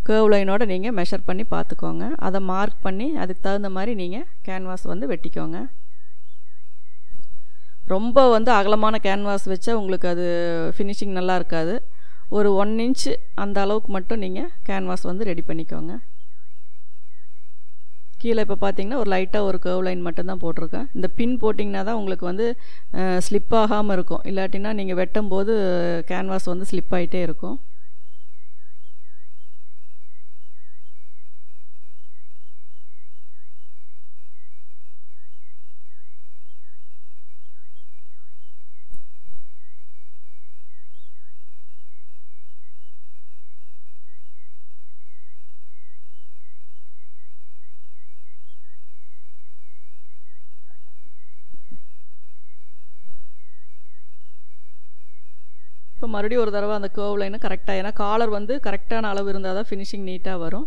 கேர்வ் லைனோட நீங்கள் மெஷர் பண்ணி பார்த்துக்கோங்க. அதை மார்க் பண்ணி அதுக்கு தகுந்த மாதிரி நீங்கள் கேன்வாஸ் வந்து வெட்டிக்கோங்க. ரொம்ப வந்து அகலமான கேன்வாஸ் வச்சா உங்களுக்கு அது ஃபினிஷிங் நல்லா இருக்காது. ஒரு ஒன் இன்ச்சு அந்த அளவுக்கு மட்டும் நீங்கள் கேன்வாஸ் வந்து ரெடி பண்ணிக்கோங்க. கீழே இப்போ பார்த்தீங்கன்னா ஒரு லைட்டாக ஒரு கர்வ் லைன் மட்டும்தான் போட்டிருக்கேன். இந்த பின் போட்டிங்கன்னா தான் உங்களுக்கு வந்து ஸ்லிப் ஆகாமல் இருக்கும். இல்லாட்டினா நீங்கள் வெட்டும் போது கேன்வாஸ் வந்து ஸ்லிப் ஆகிட்டே இருக்கும் இப்போ மறுபடியும் ஒரு தடவை அந்த கேர்வ் லைனை கரெக்டாக ஏன்னா காலர் வந்து கரெக்டான அளவு இருந்தால் தான் ஃபினிஷிங் நீட்டாக வரும்.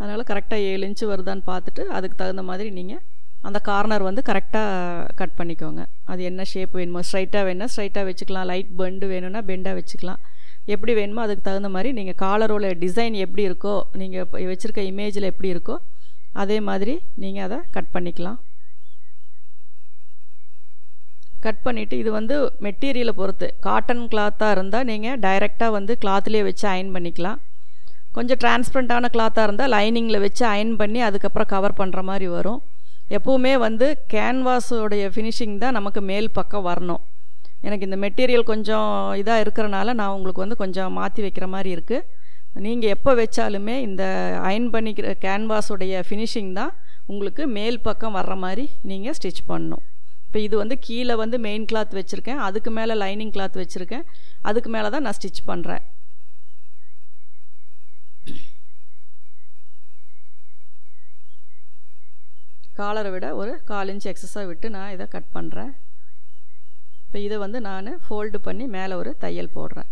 அதனால் கரெக்டாக ஏழு இன்ச்சு வருதான்னு பார்த்துட்டு அதுக்கு தகுந்த மாதிரி நீங்கள் அந்த கார்னர் வந்து கரெக்டாக கட் பண்ணிக்கோங்க. அது என்ன ஷேப் வேணுமோ ஸ்ட்ரைட்டாக வேணும்னா ஸ்ட்ரைட்டாக வச்சுக்கலாம். லைட் பெண்டு வேணும்னா பெண்டாக வச்சுக்கலாம். எப்படி வேணுமோ அதுக்கு தகுந்த மாதிரி நீங்கள் காலரோட டிசைன் எப்படி இருக்கோ நீங்கள் வச்சுருக்க இமேஜில் எப்படி இருக்கோ அதே மாதிரி நீங்கள் அதை கட் பண்ணிக்கலாம். கட் பண்ணிவிட்டு இது வந்து மெட்டீரியலை பொறுத்து. காட்டன் கிளாத்தாக இருந்தால் நீங்கள் டைரெக்டாக வந்து கிளாத்லேயே வச்சு அயன் பண்ணிக்கலாம். கொஞ்சம் டிரான்ஸ்பரண்ட்டான கிளாத்தாக இருந்தால் லைனிங்கில் வச்சு அயன் பண்ணி அதுக்கப்புறம் கவர் பண்ணுற மாதிரி வரும். எப்போவுமே வந்து கேன்வாஸோடைய ஃபினிஷிங் தான் நமக்கு மேல் பக்கம் வரணும். எனக்கு இந்த மெட்டீரியல் கொஞ்சம் இதாக இருக்கிறனால நான் உங்களுக்கு வந்து கொஞ்சம் மாற்றி வைக்கிற மாதிரி இருக்குது நீங்கள் எப்போ வச்சாலுமே இந்த அயன் பண்ணிக்கிற கேன்வாஸுடைய ஃபினிஷிங் தான் உங்களுக்கு மேல் பக்கம் வர்ற மாதிரி நீங்கள் ஸ்டிச் பண்ணணும். இப்போ இது வந்து கீழே வந்து மெயின் கிளாத் வச்சுருக்கேன். அதுக்கு மேலே லைனிங் கிளாத் வச்சுருக்கேன். அதுக்கு மேலே தான் நான் ஸ்டிச் பண்ணுறேன் காலரை விட ஒரு கால் இன்ச் எக்ஸஸாக விட்டு நான் இதை கட் பண்ணுறேன் இப்போ இதை வந்து நான் ஃபோல்டு பண்ணி மேலே ஒரு தையல் போடுறேன்.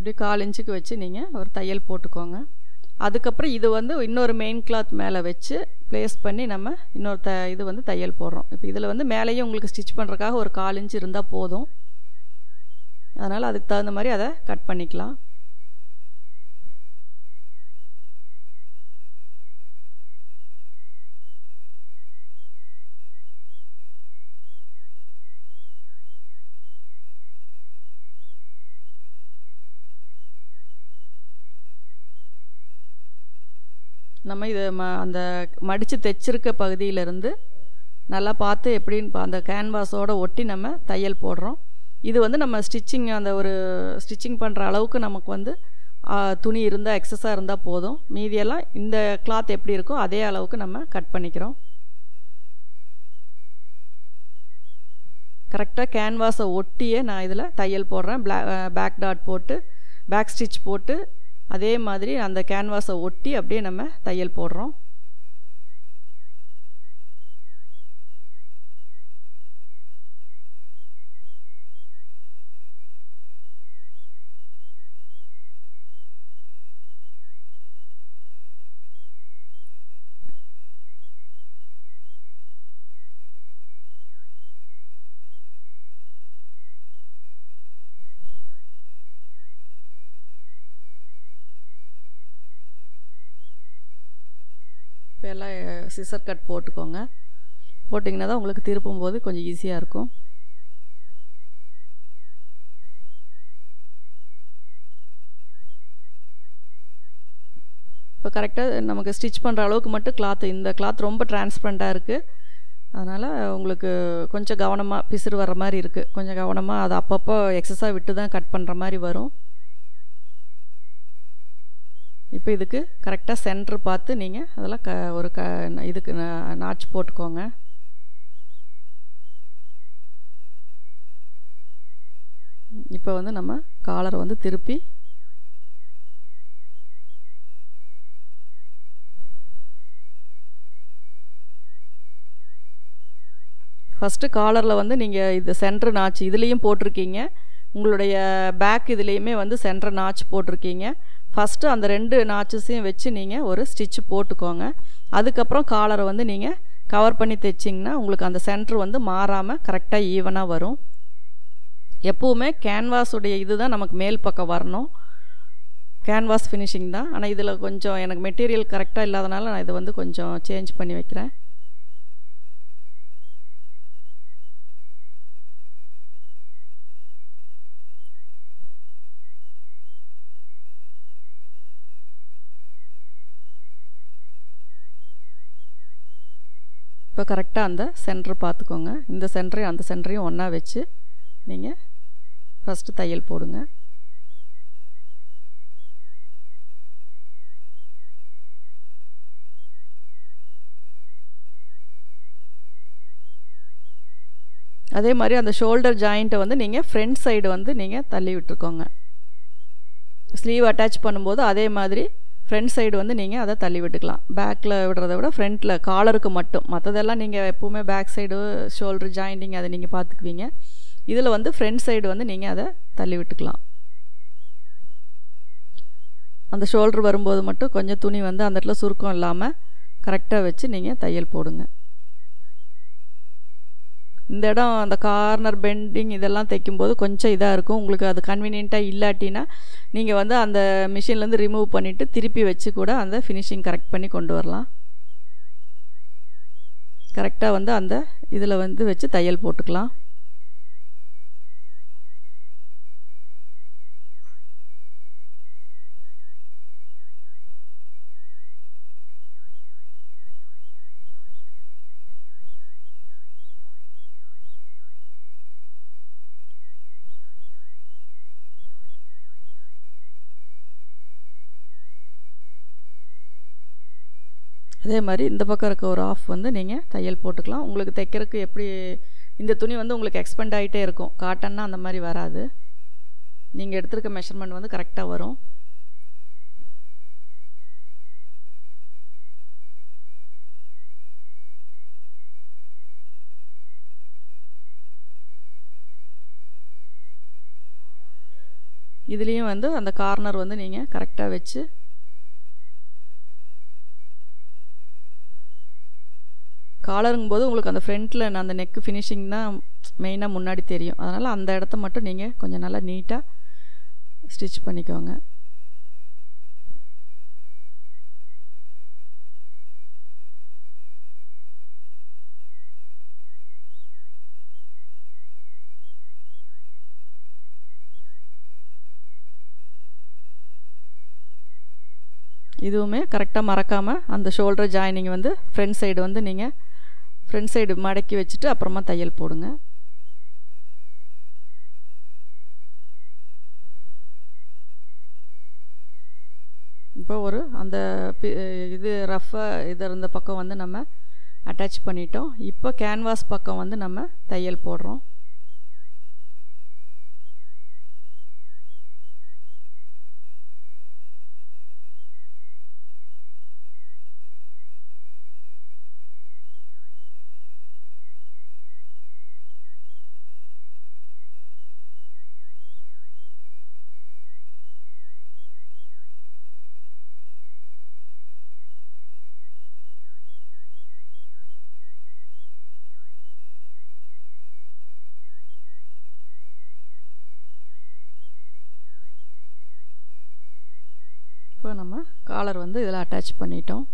இப்படி கால் இன்ச்சுக்கு வச்சு நீங்கள் ஒரு தையல் போட்டுக்கோங்க. அதுக்கப்புறம் இது வந்து இன்னொரு மெயின் கிளாத் மேலே வச்சு ப்ளேஸ் பண்ணி நம்ம இன்னொரு த இது வந்து தையல் போடுறோம். இப்போ இதில் வந்து மேலேயும் உங்களுக்கு ஸ்டிச் பண்ணுறக்காக ஒரு கால் இன்ச்சு இருந்தால் போதும். அதனால் அதுக்கு தகுந்த மாதிரி அதை கட் பண்ணிக்கலாம். நம்ம இது ம அந்த மடித்து தைச்சிருக்க பகுதியிலேருந்து நல்லா பார்த்து எப்படின்னு அந்த கேன்வாஸோட ஒட்டி நம்ம தையல் போடுறோம். இது வந்து நம்ம ஸ்டிச்சிங் அந்த ஒரு ஸ்டிச்சிங் பண்ணுற அளவுக்கு நமக்கு வந்து துணி இருந்தால் எக்ஸஸாக இருந்தால் போதும். மீதியெல்லாம் இந்த கிளாத் எப்படி இருக்கோ அதே அளவுக்கு நம்ம கட் பண்ணிக்கிறோம். கரெக்டாக கேன்வாஸை ஒட்டியே நான் இதில் தையல் போடுறேன். பிளா பேக் டாட் போட்டு பேக் ஸ்டிச் போட்டு அதே மாதிரி அந்த கேன்வாஸை ஒட்டி அப்படியே நம்ம தையல் போடுறோம் எல்லாம் சிசர் கட் போட்டுக்கோங்க. போட்டிங்கன்னா தான் உங்களுக்கு திருப்பும் போது கொஞ்சம் ஈஸியாக இருக்கும். இப்போ கரெக்டாக நமக்கு ஸ்டிச் பண்ணுற அளவுக்கு மட்டும் கிளாத் இந்த கிளாத் ரொம்ப டிரான்ஸ்பரண்ட்டாக இருக்குது அதனால் உங்களுக்கு கொஞ்சம் கவனமாக பிசுறு வர மாதிரி இருக்குது கொஞ்சம் கவனமாக அதை அப்பப்போ எக்ஸஸாக விட்டு தான் கட் பண்ணுற மாதிரி வரும். இப்போ இதுக்கு கரெக்டாக சென்ட்ரு பார்த்து நீங்கள் அதெல்லாம் க ஒரு க இதுக்கு நாச்சு போட்டுக்கோங்க. இப்போ வந்து நம்ம காலரை வந்து திருப்பி ஃபஸ்ட்டு காலரில் வந்து நீங்கள் இது சென்ட்ரு நாச்சு இதுலேயும் போட்டிருக்கீங்க. உங்களுடைய பேக் இதுலேயுமே வந்து சென்ட்ரு நாச்சு போட்டிருக்கீங்க. ஃபஸ்ட்டு அந்த ரெண்டு நாச்சஸையும் வச்சு நீங்கள் ஒரு ஸ்டிச் போட்டுக்கோங்க. அதுக்கப்புறம் காலரை வந்து நீங்கள் கவர் பண்ணி தைச்சிங்கன்னா உங்களுக்கு அந்த சென்ட்ரு வந்து மாறாமல் கரெக்டாக ஈவனாக வரும். எப்போவுமே கேன்வாஸுடைய இது தான் நமக்கு மேல் பக்கம் வரணும். கேன்வாஸ் ஃபினிஷிங் தான். ஆனால் இதில் கொஞ்சம் எனக்கு மெட்டீரியல் கரெக்டாக இல்லாதனால நான் இதை வந்து கொஞ்சம் சேஞ்ச் பண்ணி வைக்கிறேன். இப்போ கரெக்டாக அந்த சென்டர் பார்த்துக்கோங்க இந்த சென்டரையும் அந்த சென்டரையும் ஒன்றா வச்சு நீங்கள் ஃபஸ்ட்டு தையல் போடுங்க. அதே மாதிரி அந்த ஷோல்டர் ஜாயிண்ட்டை வந்து நீங்கள் ஃப்ரண்ட் சைடு வந்து நீங்கள் தள்ளி விட்டுருக்கோங்க. ஸ்லீவ் அட்டாச் பண்ணும்போது அதே மாதிரி ஃப்ரண்ட் சைடு வந்து நீங்கள் அதை தள்ளி விட்டுக்கலாம். பேக்கில் விடுறத விட ஃப்ரண்ட்டில் காலருக்கு மட்டும். மற்றதெல்லாம் நீங்கள் எப்போவுமே பேக் சைடு ஷோல்டர் ஜாயிண்டிங் அதை நீங்கள் பார்த்துக்குவீங்க. இதில் வந்து ஃப்ரண்ட் சைடு வந்து நீங்கள் அதை தள்ளி விட்டுக்கலாம். அந்த ஷோல்டர் வரும்போது மட்டும் கொஞ்சம் துணி வந்து அந்த இடத்துல சுருக்கம் இல்லாமல் கரெக்டாக வச்சு நீங்கள் தையல் போடுங்க. இந்த இடம் அந்த கார்னர் பெண்டிங் இதெல்லாம் தைக்கும்போது கொஞ்சம் இதாக இருக்கும். உங்களுக்கு அது கன்வீனியண்ட்டாக இல்லாட்டினா நீங்கள் வந்து அந்த மிஷின்லேருந்து ரிமூவ் பண்ணிவிட்டு திருப்பி வச்சு கூட அந்த ஃபினிஷிங் கரெக்ட் பண்ணி கொண்டு வரலாம். கரெக்டாக வந்து அந்த இதில் வந்து வச்சு தையல் போட்டுக்கலாம். அதே மாதிரி இந்த பக்கம் இருக்க ஒரு ஆஃப் வந்து நீங்கள் தையல் போட்டுக்கலாம். உங்களுக்கு தைக்கிறதுக்கு எப்படி இந்த துணி வந்து உங்களுக்கு எக்ஸ்பெண்ட் ஆகிட்டே இருக்கும். காட்டன்னா அந்த மாதிரி வராது. நீங்கள் எடுத்துருக்க மெஷர்மெண்ட் வந்து கரெக்டாக வரும். இதுலேயும் வந்து அந்த கார்னர் வந்து நீங்கள் கரெக்டாக வச்சு காலருங்கும் போது உங்களுக்கு அந்த ஃப்ரண்ட்டில் அந்த நெக்கு ஃபினிஷிங் தான் மெயினாக முன்னாடி தெரியும். அதனால் அந்த இடத்த மட்டும் நீங்கள் கொஞ்சம் நல்லா நீட்டாக ஸ்டிச் பண்ணிக்கோங்க. இதுவுமே கரெக்டாக மறக்காமல் அந்த ஷோல்டர் ஜாயினிங் வந்து ஃப்ரண்ட் சைடு வந்து நீங்கள் ஃப்ரண்ட் சைடு மடக்கி வச்சுட்டு அப்புறமா தையல் போடுங்க. இப்போ ஒரு அந்த இது ரஃப்பாக இது இருந்த பக்கம் வந்து நம்ம அட்டாச் பண்ணிட்டோம். இப்போ கேன்வாஸ் பக்கம் வந்து நம்ம தையல் போடுறோம் இப்போ நம்ம காலர் வந்து இதில் அட்டாச் பண்ணிட்டோம்.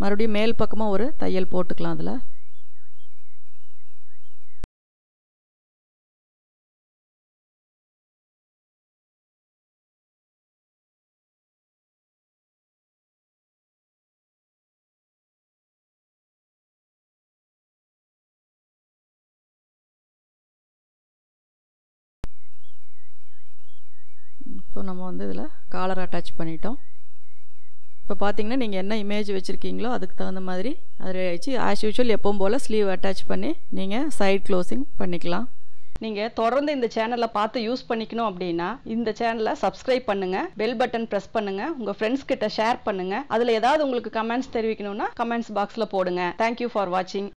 மறுபடியும் மேல் பக்கமாக ஒரு தையல் போட்டுக்கலாம் அதில். இப்போ நம்ம வந்து இதில் காலர் அட்டாச் பண்ணிட்டோம். இப்போ பார்த்தீங்கன்னா நீங்கள் என்ன இமேஜ் வச்சுருக்கீங்களோ அதுக்கு தகுந்த மாதிரி அது ரெடி ஆகிடுச்சு ஆஸ் யூஷுவல் எப்பவும் போல் ஸ்லீவ் அட்டாச் பண்ணி நீங்கள் சைட் க்ளோசிங் பண்ணிக்கலாம். நீங்கள் தொடர்ந்து இந்த சேனலை பார்த்து யூஸ் பண்ணிக்கணும் அப்படின்னா இந்த சேனலை சப்ஸ்கிரைப் பண்ணுங்கள் பெல் பட்டன் ப்ரெஸ் பண்ணுங்கள் உங்கள் ஃப்ரெண்ட்ஸ் கிட்ட ஷேர் பண்ணுங்கள் அதில் ஏதாவது உங்களுக்கு கமெண்ட்ஸ் தெரிவிக்கணும்னா கமெண்ட்ஸ் பாக்ஸில் போடுங்க. தேங்க்யூ ஃபார் வாட்சிங்